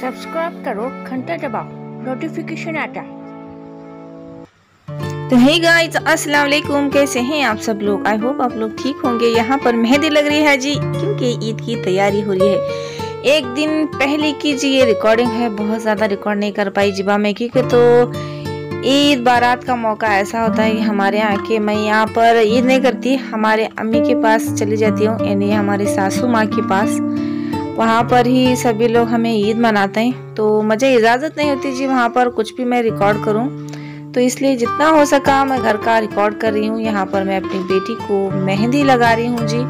Subscribe करो, घंटा दबाओ नोटिफिकेशन आता तो हे गाइस अस्सलाम वालेकुम, कैसे हैं आप सब लोग? आई होप आप लोग ठीक होंगे। यहाँ पर मेहंदी लग रही है जी, क्योंकि ईद की तैयारी हो रही है। एक दिन पहले की जी ये रिकॉर्डिंग है, बहुत ज़्यादा रिकॉर्ड नहीं कर पाई जिबा में, क्योंकि तो ईद बारात का मौका ऐसा होता है कि हमारे यहाँ के मैं यहाँ पर ईद नहीं करती, हमारे अम्मी के पास चली जाती हूँ, यानी हमारी सासू माँ के पास। वहाँ पर ही सभी लोग हमें ईद मनाते हैं तो मुझे इजाज़त नहीं होती जी वहाँ पर कुछ भी मैं रिकॉर्ड करूँ। तो इसलिए जितना हो सका मैं घर का रिकॉर्ड कर रही हूँ, यहाँ पर मैं अपनी बेटी को मेहंदी लगा रही हूँ जी।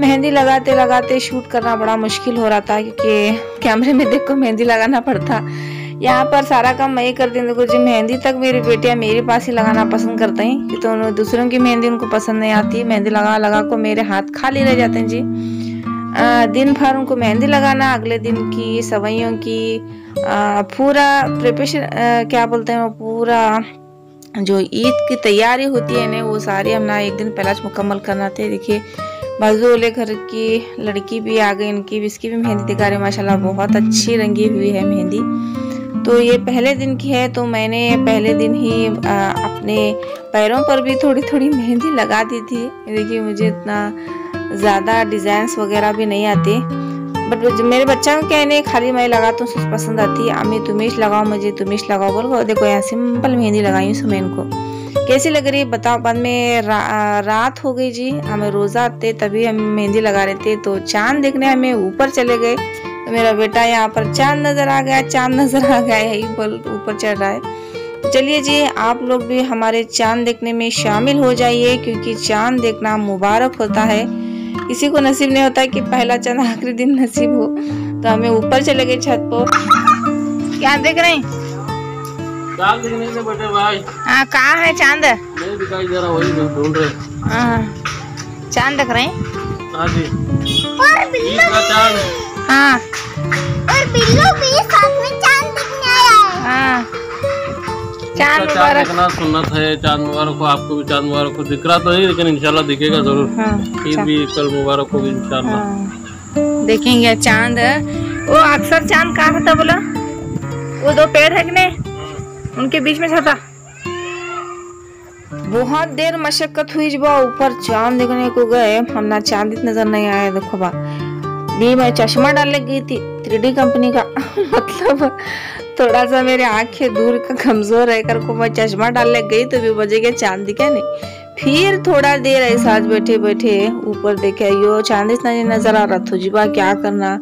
मेहंदी लगाते लगाते शूट करना बड़ा मुश्किल हो रहा था, क्योंकि कैमरे में देखो मेहंदी लगाना पड़ता। यहाँ पर सारा काम मैं करती हूँ। देखो जी मेहंदी तक मेरी बेटियाँ मेरे पास ही लगाना पसंद करते हैं। कि तो दूसरों की मेहंदी उनको पसंद नहीं आती। मेहंदी लगा लगा को मेरे हाथ खाली रह जाते हैं जी। आ, दिन भर उनको मेहंदी लगाना अगले दिन की सवैयों की आ, पूरा प्रिपरेशन क्या बोलते हैं पूरा जो ईद की तैयारी होती है ना वो सारी हम ना एक दिन पहला मुकम्मल करना थे। देखिए बाजू वाले घर की लड़की भी आ गई इनकी भी इसकी भी मेहंदी दिखा रही माशाल्लाह बहुत अच्छी रंगी हुई है मेहंदी। तो ये पहले दिन की है तो मैंने पहले दिन ही अपने पैरों पर भी थोड़ी थोड़ी मेहंदी लगा दी थी। देखिए मुझे इतना ज़्यादा डिज़ाइंस वगैरह भी नहीं आते। बट मेरे बच्चा का कहने खाली मैं लगाता हूँ उसको पसंद आती? है अम्मी तुमिश लगाओ मुझे तुमिश लगाओ। बोल को देखो यहाँ सिंपल मेहंदी लगाई हूँ मैं इनको कैसी लग रही है? बताओ बाद में रा, रात हो गई जी। हमें रोज़ा आते तभी हम मेहंदी लगा रहे थे। तो चाँद देखने हमें ऊपर चले गए। तो मेरा बेटा यहाँ पर चाँद नज़र आ गया चाँद नज़र आ गया यही बोल ऊपर चढ़ रहा है। तो चलिए जी आप लोग भी हमारे चाँद देखने में शामिल हो जाइए क्योंकि चाँद देखना मुबारक होता है। किसी को नसीब नहीं होता कि पहला चाँद आखिरी दिन नसीब हो। तो हमें ऊपर चले गए छत पर। क्या देख रहे हैं? हाँ कहाँ है चाँद? दिखाई दे रहा वही ढूंढ रहे। हाँ, चाँद देख रहे हैं? हाँ जी। हाँ। और बिल्लू भी साथ में चाँद दिखने आया है। हाँ। चाँद चाँद मुबारक। देखना सुन्नत है चाँद मुबारक हो आपको भी चाँद मुबारक हो। दिख रहा तो नहीं लेकिन इंशाल्लाह दिखेगा ज़रूर। हाँ ईद भी कल मुबारक होगी इंशाल्लाह। हाँ। देखेंगे चाँद वो अक्सर चाँद कहाँ था बोला? वो दो पेड़ है कि नहीं? उनके बीच में था। बहुत देर मशक्कत हुई जब ऊपर चाँद देखने को गए। हम ना चाँद नज़र नहीं आया देखो बा दी मैं चश्मा डालने गई थी थ्री कंपनी का मतलब थोड़ा सा मेरे आँखें दूर का कमज़ोर है कर को मैं चश्मा डालने गई तो भी बजे के चाँद दिखा नहीं फिर थोड़ा देर ऐसा आज बैठे बैठे ऊपर देखे यो चाँद इतना नहीं नज़र आ रहा जीबा क्या करना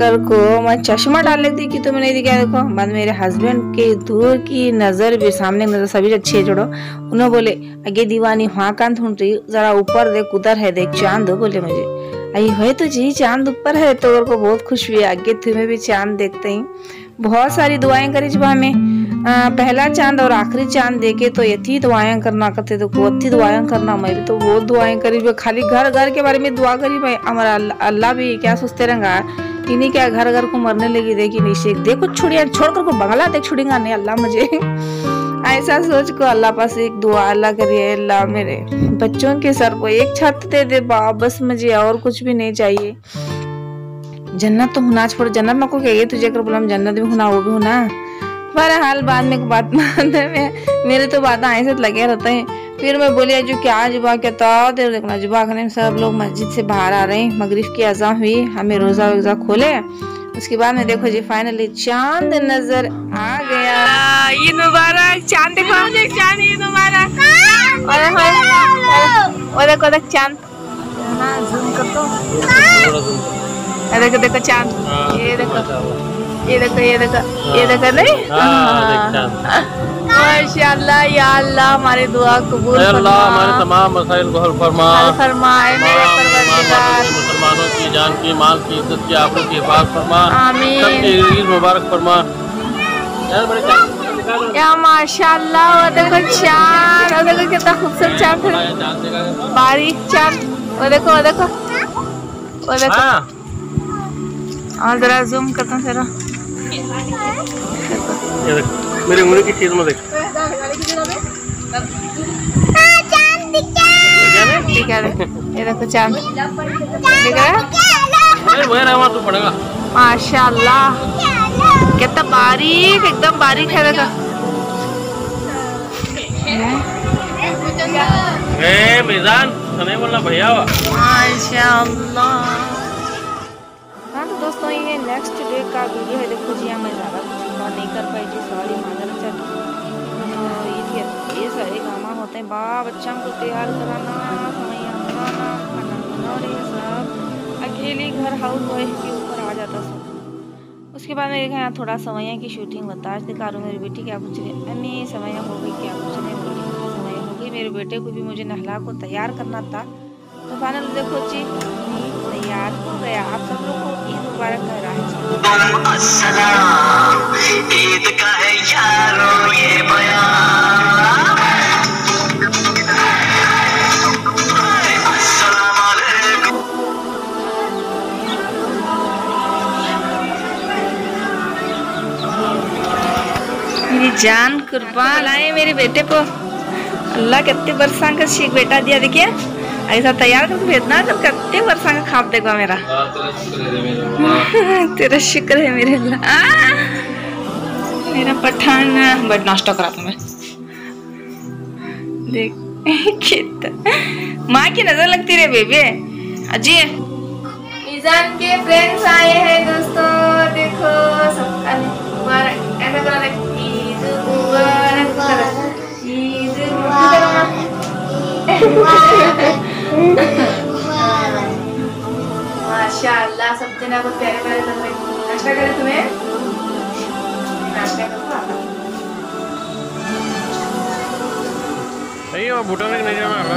कर को मैं चश्मा डाल लेती कि तुम्हें नहीं दिखा देखो बाद मेरे हस्बैंड के दूर की नज़र भी सामने नज़र सभी अच्छी है छोड़ो उन्होंने बोले आगे दीवानी वहाँ कान ढूंढ रही जरा ऊपर देख उधर है देख चाँद बोले मुझे आई है तो जी, चाँद ऊपर है तो मेरे को बहुत खुश हुई, आगे तुम्हें भी चाँद देखते ही। बहुत सारी दुआएँ करी जब हमें पहला चाँद और आखिरी चाँद देखे तो यथी दुआएँ करना करते तो बहुत दुआएँ करना, मैं भी तो बहुत दुआएँ करी खाली घर घर के बारे में दुआ करी मैं हमारा अल्लाह भी क्या सोचते रहेंगा इन्हीं क्या घर घर को मरने लगी, देखी नीचे देखो छोड़िया छोड़ कर को बंगला देख, छोड़ेगा नहीं, अल्लाह मुझे। ऐसा सोच को अल्लाह पास एक दुआ, अल्लाह करिए अल्लाह मेरे। बच्चों के सर को एक छत दे दे बा बस मुझे और कुछ भी नहीं चाहिए। जन्नत तो होना, छोड़ जन्नत में को कहिए तुझे कर बोला जन्नत भी होना, वो भी होना। बहरहाल, बाद में बात मानते में मेरे तो बात ऐसे लगे रहते हैं। फिर मैं बोली जो क्या जुबा क्या तो देर देखना जुबा खाने में सब लोग मस्जिद से बाहर आ रहे हैं। मगरिब की अजा हुई, हमें रोजा वोजा खोले। उसके बाद में देखो जी फाइनली चाँद नज़र आ गया। ये मुबारक चाँद देखो चाँद ये मुबारक। और देखो देख चाँद। हाँ जूम कर दो। देखो देखो चाँद। हाँ, ये देखो ये देखो ये देखो ये देखो नहीं? हाँ, देख चाँद। माशाल्लाह या अल्लाह हमारी दुआ कबूल अल्लाह हमारे तमाम मसाइल को हल फरमा। हल फरमाए मुसलमानों की जान की माल की इज़्ज़त की आबरू की हिफाजत फरमा। ईद मुबारक फरमा। या माशाल्लाह वो देखो चाँद वो देखो कितना खूबसूरत चाँद है हाँ, चाँद। बारीक चाँद वो देखो वो देखो। वो देखो। हाँ। और जरा जूम करता हूँ जरा। ये देख। मेरी उंगली की चीज़ में देख। दिखा क्या? ठीक ये देखो चाँद। दिख रहा है वही रहा तू पड़ेगा माशाल्लाह। कितना बारीक एकदम बारीक है देखो। ए मिजान बोलना भैया माशाल्लाह। हाँ तो दोस्तों ये नेक्स्ट डे का वीडियो है। देखो जी मैं ज़्यादा कुछ रिकॉर्ड नहीं कर पाई जी सॉरी चल ये ये सारे काम होते हैं। बा बच्चा को तैयार कराना, समय बनाना खाना बनाना ये सब। अकेली घर हाउस वाइफ के ऊपर आ जाता सब। उसके बाद मेरे यहाँ थोड़ा समय की शूटिंग होता है दिखा मेरी बेटी, क्या पूछ रही है? अम्मी समय हो गई, क्या पूछ रही है समय हो गई। मेरे बेटे को भी मुझे नहला को तैयार करना था। तो फाइनल देखो जी जान कुर्बान आए मेरे बेटे को। अल्लाह कितने बरसा का शीख बेटा दिया देखिए। ऐसा तैयार करके भेजना तो कितने बरसा का खाप देगा मेरा। तेरा शुक्र है मेरे अल्लाह। मेरा पठान बट नाश्ता करा तुम्हें देख माँ की नज़र लगती रे बेबी। अजी मीजान के फ्रेंड्स आए हैं दोस्तों देखो सबका मुबारक ऐसा करो ईद मुबारक। ईद मुबारक। माशाल्लाह, सब जना आपको प्यारे प्यारे रहे हैं नाश्ता करें तुम्हें? नाश्ता नहीं, वो भूटान नहीं जाना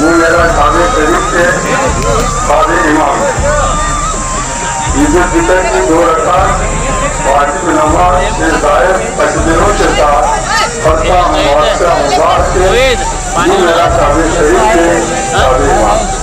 वो मेरा काबे शरीफ से काबे इमाम ईद फितर की दो रकात वाजिब नमाज़ से जायद तकबीरों के साथ पढ़ता हूँ। मुबारक अल्लाह वो मेरा काबे शरीफ से काबे इमाम